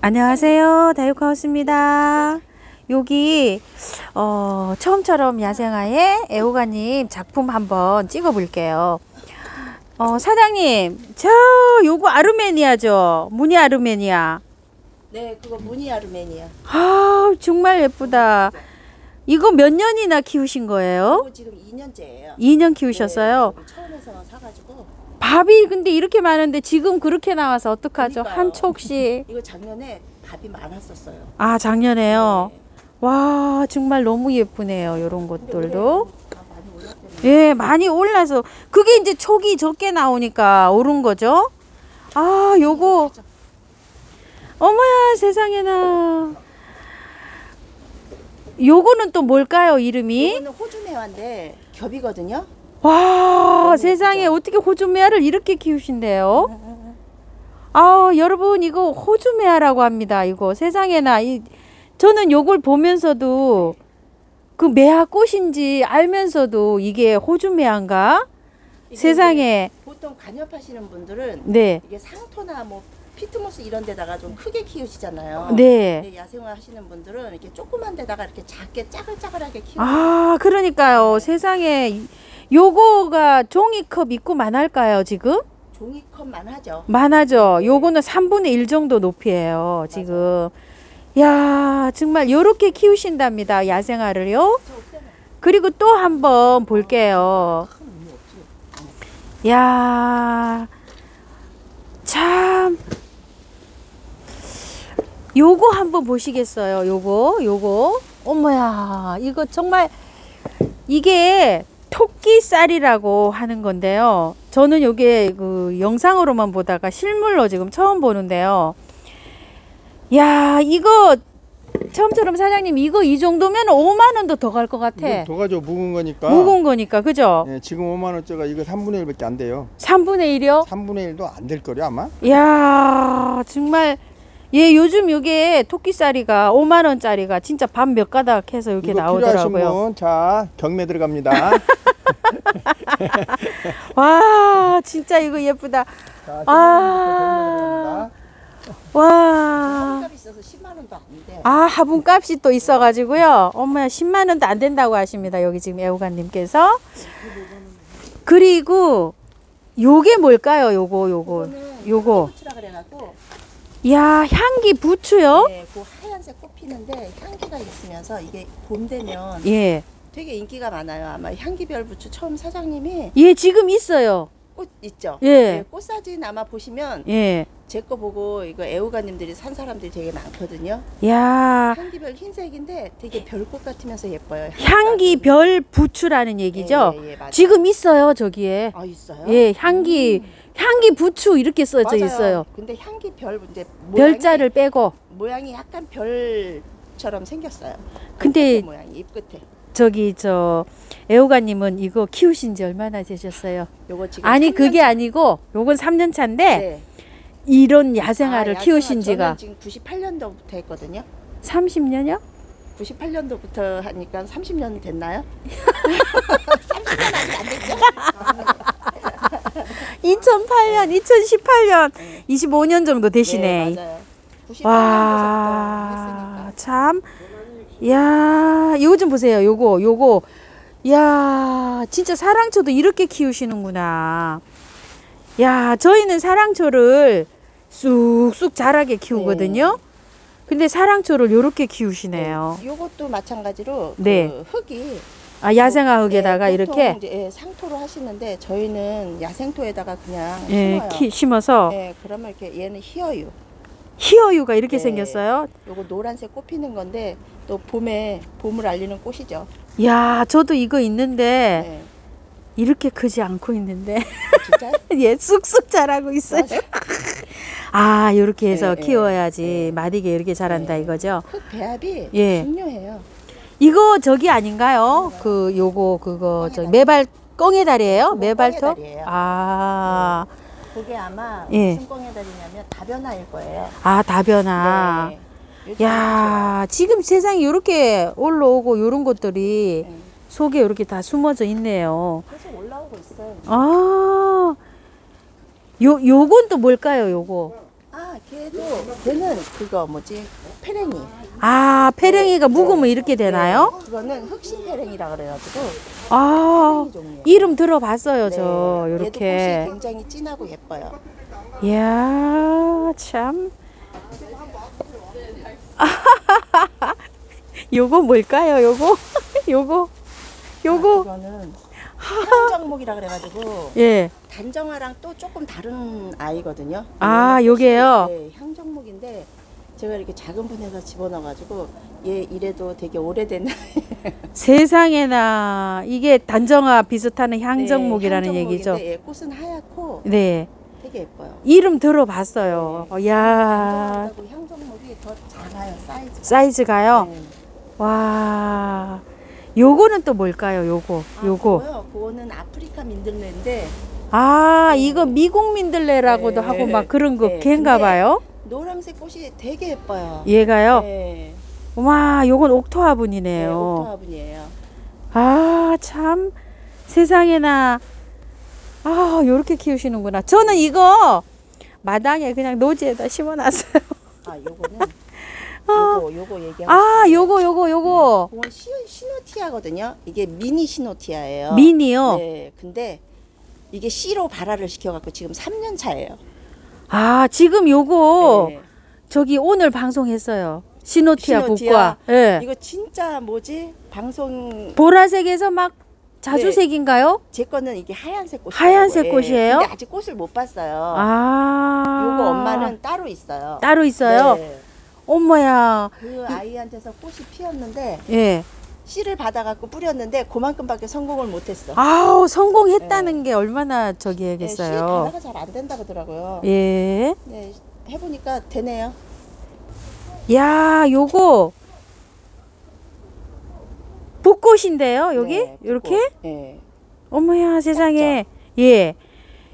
안녕하세요. 다육하우스입니다. 여기 어, 처음처럼 야생화의 애호가님 작품 한번 찍어 볼게요. 어, 사장님, 저 요거 아르메니아죠? 무늬 아르메니아. 네, 그거 무늬 아르메니아. 아 정말 예쁘다. 이거 몇 년이나 키우신 거예요? 지금 2년째예요. 2년 키우셨어요? 네, 처음에서 사가지고 밥이 근데 이렇게 많은데 지금 그렇게 나와서 어떡하죠? 그러니까요. 한 촉씩. 이거 작년에 밥이 많았었어요. 아 작년에요. 네. 와 정말 너무 예쁘네요. 이런 것들도. 예, 많이 올라서 그게 이제 촉이 적게 나오니까 오른 거죠. 아, 요거 어머야 세상에나. 요거는 또 뭘까요, 이름이? 이거는 호주 매화인데 겹이거든요. 와, 세상에? 어떻게 호주메아를 이렇게 키우신대요? 아, 여러분 이거 호주메아라고 합니다. 이거 세상에나 이 저는 요걸 보면서도 그 메아 꽃인지 알면서도 이게 호주메아인가? 세상에 보통 간엽하시는 분들은 네. 이게 상토나 뭐 피트모스 이런 데다가 좀 크게 키우시잖아요. 네. 근데 야생화 하시는 분들은 이렇게 조그만 데다가 이렇게 작게 짜글짜글하게 키우. 아, 그러니까요. 세상에 이- 요거가 종이컵 있고 많을까요, 지금? 종이컵만 하죠. 많아죠. 요거는 3분의 1 정도 높이에요, 지금. 야, 정말 요렇게 키우신답니다. 야생화를요. 그리고 또 한번 볼게요. 야, 참. 요거 한번 보시겠어요? 요거, 요거. 어머야, 이거 정말 이게 토끼살이라고 하는 건데요. 저는 요게 그 영상으로만 보다가 실물로 지금 처음 보는데요. 야, 이거 처음처럼 사장님 이거 이 정도면 5만 원도 더 갈 것 같아. 더 가져 묵은 거니까. 묵은 거니까 그죠? 예, 지금 5만 원짜가 이거 3분의 1밖에 안 돼요. 3분의 1이요? 3분의 1도 안 될 거려 아마. 이야 정말 예 요즘 요게 토끼살이가 5만 원짜리가 진짜 밥 몇 가닥 해서 이렇게 나오더라고요. 분, 자 경매 들어갑니다. 와 진짜 이거 예쁘다. 자, 아. 와. 값이 있어서 10만 원도 안 돼. 아 화분 값이 또 있어 가지고요. 엄마야 10만 원도 안 된다고 하십니다. 여기 지금 애호가 님께서. 그리고 요게 뭘까요? 요거 요거 요거. 야 향기 부추요? 네, 그 하얀색 꽃 피는데 향기가 있으면서 이게 봄 되면 예. 되게 인기가 많아요. 아마 향기별 부추 처음 사장님이 예 지금 있어요. 꽃 있죠. 예. 네, 꽃 사진 아마 보시면 예. 제 거 보고 이거 애호가님들이 산 사람들이 되게 많거든요. 야 향기별 흰색인데 되게 별꽃 같으면서 예뻐요. 향기 별 부추라는 얘기죠. 예, 예, 예, 맞아요. 지금 있어요 저기에. 아 있어요? 예, 향기 향기 부추 이렇게 써져 맞아요. 있어요. 근데 향기 별 이제 모양이, 별자를 빼고. 모양이 약간 별처럼 생겼어요. 근데 끝에 모양이 입 끝에. 저기 저 애호가님은 이거 키우신 지 얼마나 되셨어요? 요거 지금 아니 3년 그게 차. 아니고 요건 3년 차인데 네. 이런 야생화를 아, 키우신 지가 지금 98년도부터 했거든요. 30년이요? 98년도부터 하니까 30년 됐나요? 30년 아직 안 됐죠? 2008년, 2018년, 25년 정도 되시네. 네, 맞아요. 98년도부터 와. 참. 야, 이거 좀 보세요. 요거, 요거. 야, 진짜 사랑초도 이렇게 키우시는구나. 야, 저희는 사랑초를 쑥쑥 자라게 키우거든요. 근데 사랑초를 요렇게 키우시네요. 요것도 마찬가지로 네. 그 흙이 아, 야생화 흙에다가 네, 이렇게 이제 예, 상토로 하시는데 저희는 야생토에다가 그냥 예, 심어요. 키, 심어서 네, 그러면 이렇게 얘는 희어유. 히어유가 이렇게 네. 생겼어요. 요거 노란색 꽃 피는 건데 또 봄에 봄을 알리는 꽃이죠. 야, 저도 이거 있는데 네. 이렇게 크지 않고 있는데 진짜 예, 쑥쑥 자라고 있어요. 아, 이렇게 해서 네, 키워야지 네. 마디게 이렇게 자란다 네. 이거죠. 흙 배합이 예. 중요해요. 이거 저기 아닌가요? 그 요거 그거 저 매발 꽁해다리예요? 그거 매발톱? 아, 그게 아마 예. 무슨 꽁에 다리냐면 다변화일 거예요. 아 다변화. 네. 야, 지금 세상에 이렇게 올라오고 요런 것들이 네. 속에 이렇게 다 숨어져 있네요. 계속 올라오고 있어요. 아, 요 요건 또 뭘까요? 요거. 아, 걔도 걔는 그거 뭐지 페랭이. 아, 페랭이가 묵으면 이렇게 되나요? 네, 그거는 흑심 페랭이라 그래가지고 아, 페랭이 종류. 이름 들어봤어요, 저. 네, 얘도 요렇게. 꽃이 굉장히 진하고 예뻐요. 이야, 참. 요거 뭘까요, 요거? 요거? 요거? 그거는 향정목이라 그래가지고 예. 단정화랑 또 조금 다른 아이거든요. 아, 요게요? 네, 향정목인데 제가 이렇게 작은 분에서 집어넣어가지고 얘 이래도 되게 오래된 세상에나 이게 단정화 비슷하는 향정목이라는 네, 얘기죠. 얘 꽃은 하얗고 네. 되게 예뻐요. 이름 들어봤어요. 어, 야 향정목이 더 작아요 사이즈. 사이즈가요. 네. 와. 요거는 또 뭘까요? 요거. 아, 요거. 그거요? 그거는 아프리카 민들레인데 아, 이거 미국 민들레라고도 네. 하고 막 그런 거 네, 걔인가 근데 봐요. 노란색 꽃이 되게 예뻐요. 얘가요. 네. 와, 요건 네, 옥토화분이네요. 옥토화분이에요. 아, 참 세상에나 아, 요렇게 키우시는구나. 저는 이거 마당에 그냥 노지에다 심어 놨어요. 아, 요거는 요거 요거 얘기하고 아, 싶은데 요거 요거 요거. 그건 시, 시노티아거든요. 이게 미니 시노티아예요. 미니요. 네. 근데 이게 씨로 발화를 시켜갖고 지금 3년 차예요. 아, 지금 요거 네. 저기 오늘 방송했어요. 시노티아 시노티아. 북과. 예. 이거 진짜 뭐지? 방송 보라색에서 막 자주색인가요? 제 거는 이게 하얀색 꽃이에요. 하얀색 꽃이에요? 근데 아직 꽃을 못 봤어요. 아. 요거 엄마는 따로 있어요. 따로 있어요. 네. 어머야. 그 아이한테서 꽃이 피었는데 예. 씨를 받아갖고 뿌렸는데 그만큼밖에 성공을 못했어. 아우, 성공했다는 게 얼마나 저기 네, 씨 해겠어요. 발화가 잘 안 된다고 하더라고요. 예. 네, 해보니까 되네요. 야, 요거 벚꽃인데요, 여기? 네, 요렇게? 네, 어머야, 세상에. 예.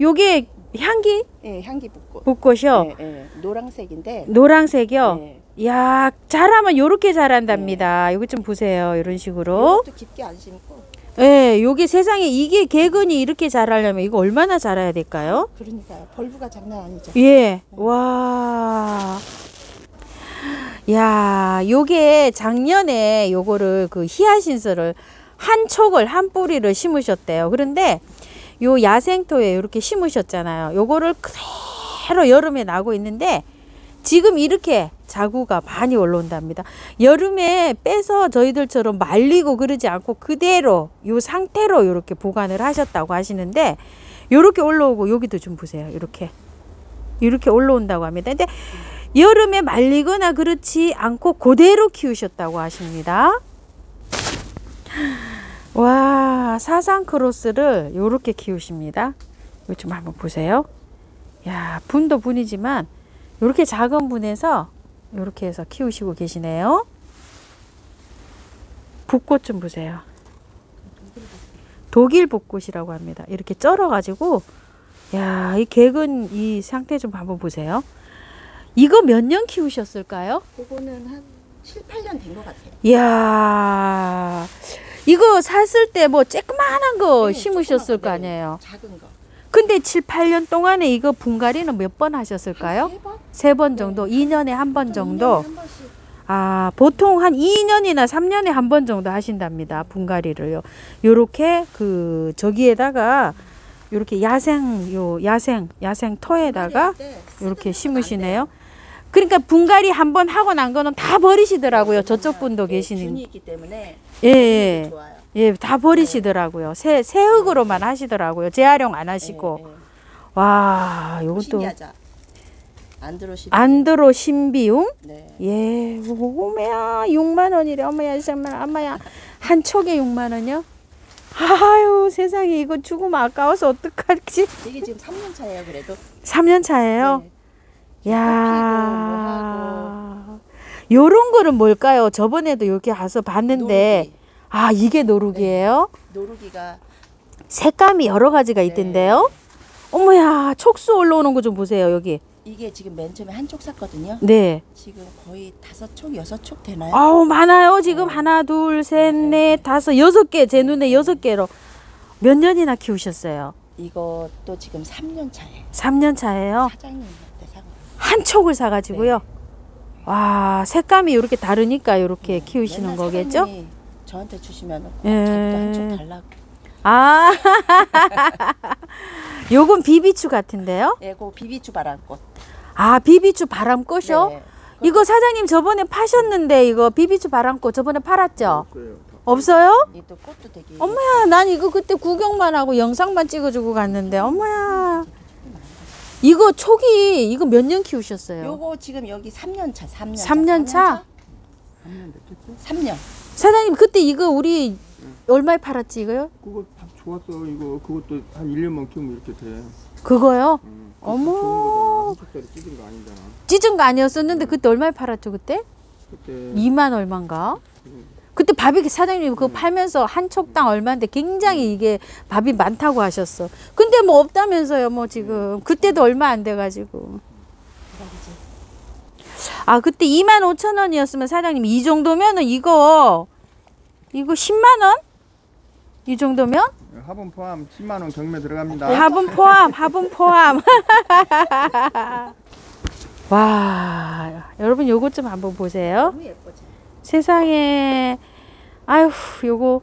요게 향기 네, 향기 붓고. 벚꽃이요. 네, 네, 노란색인데. 노란색이요. 네. 야, 자라면 요렇게 자란답니다. 요거 좀 보세요. 이런 식으로. 이것도 깊게 안 심고. 예, 요게 세상에 이게 개근이 이렇게 자라려면 이거 얼마나 자라야 될까요? 그러니까요. 벌브가 장난 아니죠. 예. 와. 야, 요게 작년에 요거를 그 히아신스를 한 촉을 한 뿌리를 심으셨대요. 그런데 요 야생토에 이렇게 심으셨잖아요. 요거를 그대로 여름에 나고 있는데 지금 이렇게 자구가 많이 올라온답니다. 여름에 빼서 저희들처럼 말리고 그러지 않고 그대로 요 상태로 이렇게 보관을 하셨다고 하시는데 요렇게 올라오고 여기도 좀 보세요. 이렇게 이렇게 올라온다고 합니다. 근데 여름에 말리거나 그렇지 않고 그대로 키우셨다고 하십니다. 와, 사상 크로스를 요렇게 키우십니다. 이거 좀 한번 보세요. 야, 분도 분이지만 요렇게 작은 분에서 요렇게 해서 키우시고 계시네요. 붓꽃 좀 보세요. 독일 붓꽃이라고 합니다. 이렇게 쩔어가지고 야, 이 개근 이 상태 좀 한번 보세요. 이거 몇 년 키우셨을까요? 그거는 한 7, 8년 된 것 같아요. 이야, 이거 샀을 때 뭐 쬐끄만한 거 네, 심으셨을 조그맣고, 거 네, 아니에요. 작은 거. 근데 7, 8년 동안에 이거 분갈이는 몇 번 하셨을까요? 세 번? 정도, 2년에 한 번 정도. 한. 아, 보통 한 2년이나 3년에 한 번 정도 하신답니다. 분갈이를요. 요렇게 그 저기에다가 요렇게 야생 요 야생 야생 터에다가 네, 요렇게 쓰드는 심으시네요. 그러니까 분갈이 한 번 하고 난 거는 다 버리시더라고요. 저쪽 분도 네, 계시는. 예, 예. 예, 다 버리시더라고요. 새, 새흙으로만 하시더라고요. 재활용 안 하시고. 네, 네. 와, 요것도. 안드로 신비움? 네. 예, 오메야, 6만 원이래. 어머야, 정말, 엄마야. 한 촉에 6만 원이요? 아유, 세상에, 이거 죽으면 아까워서 어떡할지. 이게 지금 3년 차예요, 그래도. 3년 차예요? 네. 야 요런 거는 뭘까요? 저번에도 이렇게 와서 봤는데. 아, 이게 노루기예요? 노루기가 색감이 여러 가지가 있던데요? 어머야, 촉수 올라오는 거 좀 보세요, 여기. 이게 지금 맨 처음에 한쪽 샀거든요. 네. 지금 거의 다섯 촉, 여섯 촉 되나요? 아우, 많아요. 지금 하나, 둘, 셋, 넷, 다섯, 여섯 개. 제 눈에 여섯 개로. 몇 년이나 키우셨어요? 이것도 지금 3년 차예요. 3년 차예요? 사장님한테 사고. 한 촉을 사가지고요. 와 색감이 이렇게 다르니까 이렇게 키우시는 맨날 거겠죠? 저한테 주시면 꼭 예. 자기도 한쪽 달라고. 아, 요건 비비추 같은데요? 예, 그 비비추 바람꽃. 아 비비추 바람꽃이요? 네. 이거 사장님 저번에 파셨는데 이거 비비추 바람꽃 저번에 팔았죠? 없어요. 다. 없어요? 이또 꽃도 되게. 엄마야 난 이거 그때 구경만 하고 영상만 찍어주고 갔는데 엄마야 이거 초기 이거 몇 년 키우셨어요? 요거 지금 여기 3년 차, 3년. 삼년 차? 3년 됐겠지? 3년. 사장님 그때 이거 우리 얼마에 팔았지 이거요? 그거 다 좋았어. 이거 그것도 한 1년만 키우면 이렇게 돼. 그거요? 음. 어머. 좋은 거잖아. 한 촉짜리 찢은 거 아니잖아. 찢은 거 아니었었는데 그때 얼마에 팔았죠 그때? 그때 2만 얼마인가? 그때 밥이 사장님 그거 팔면서 한 촉당 얼마인데 굉장히 이게 밥이 많다고 하셨어. 근데 뭐 없다면서요 뭐 지금 그때도 얼마 안 돼가지고. 아 그때 2만 5천 원이었으면 사장님 이 정도면은 이거 이거 10만 원? 이 정도면? 화분 포함 10만 원 경매 들어갑니다. 화분 포함, 화분 포함. 와, 여러분 요것 좀 한번 보세요. 세상에, 아휴, 요거,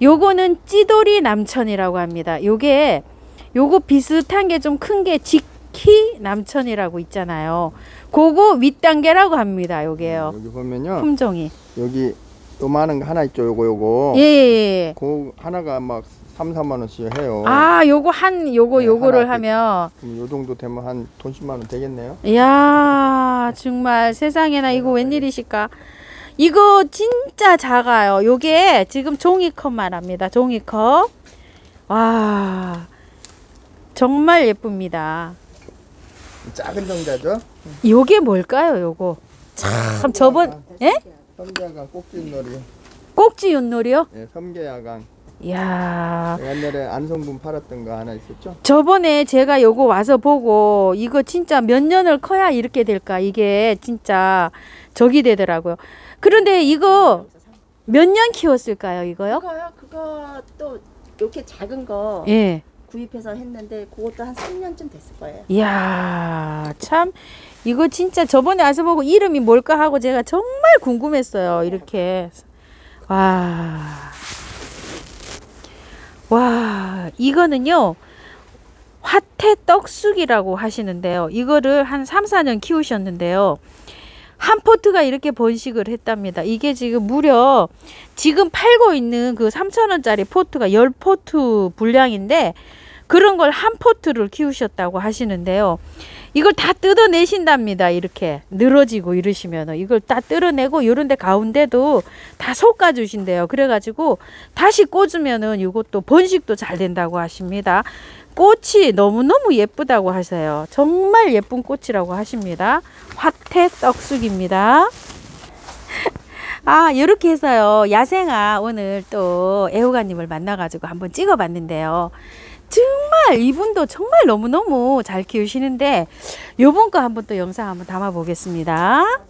요거는 찌돌이 남천이라고 합니다. 요게, 요거 비슷한 게 좀 큰게지 키 남천이라고 있잖아요. 그거 윗단계라고 합니다. 요게요. 여기 보면요. 품종이. 여기 요만한 거 하나 있죠. 요거 요거. 예, 예, 예. 그 하나가 막 3, 4만 원씩 해요. 아, 요거 한, 요거, 네, 요거를 하나 하면, 요 정도 되면 한 돈 10만 원 되겠네요. 이야 정말 세상에나 이거 웬일이실까 이거 진짜 작아요 요게 지금 종이컵만 합니다 종이컵 와 정말 예쁩니다 작은 정자죠? 요게 뭘까요 요거 참 저번 예? 섬계야강 꼭지놀이. 꼭지 윷놀이요? 예, 섬계야강. 이야 옛날에 안성분 팔았던 거 하나 있었죠? 저번에 제가 요거 와서 보고 이거 진짜 몇 년을 커야 이렇게 될까 이게 진짜 적이 되더라고요 그런데 이거 몇 년 키웠을까요 이거요? 그거요? 그거 또 이렇게 작은 거 예. 구입해서 했는데 그것도 한 3년쯤 됐을 거예요. 이야, 참, 이거 진짜 저번에 와서 보고 이름이 뭘까 하고 제가 정말 궁금했어요. 이렇게. 와. 와, 이거는요, 화태 떡쑥이라고 하시는데요. 이거를 한 3, 4년 키우셨는데요. 한 포트가 이렇게 번식을 했답니다. 이게 지금 무려 지금 팔고 있는 그 3,000원짜리 포트가 10포트 분량인데 그런 걸 한 포트를 키우셨다고 하시는데요. 이걸 다 뜯어내신답니다. 이렇게 늘어지고 이러시면은 이걸 다 뜯어내고 요런데 가운데도 다 솎아 주신대요. 그래가지고 다시 꽂으면은 이것도 번식도 잘 된다고 하십니다. 꽃이 너무너무 예쁘다고 하세요. 정말 예쁜 꽃이라고 하십니다. 화태 떡쑥입니다. 아, 이렇게 해서요. 야생아 오늘 또 애호가님을 만나가지고 한번 찍어봤는데요. 정말 이분도 정말 너무너무 잘 키우시는데 요번 거 한번 또 영상 한번 담아 보겠습니다.